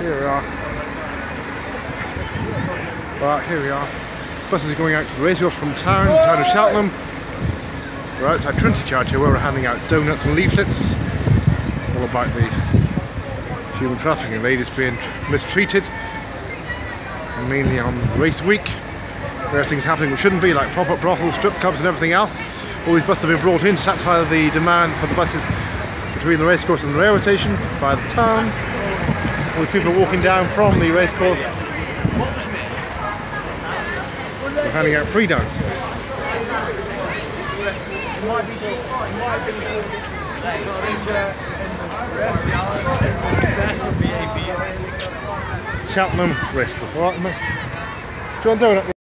Here we are. Right, here we are. Buses are going out to the racecourse from town, town of Cheltenham. We're outside Trinity Church here where we're handing out donuts and leaflets all about the human trafficking, ladies being mistreated, mainly on race week. There's things happening which shouldn't be, like pop-up brothels, strip clubs and everything else. All these buses have been brought in to satisfy the demand for the buses between the racecourse and the railway station by the town. All these people walking down from the racecourse. We're handing out free downstairs. Cheltenham racecourse. Alright, mate. Do you want donut?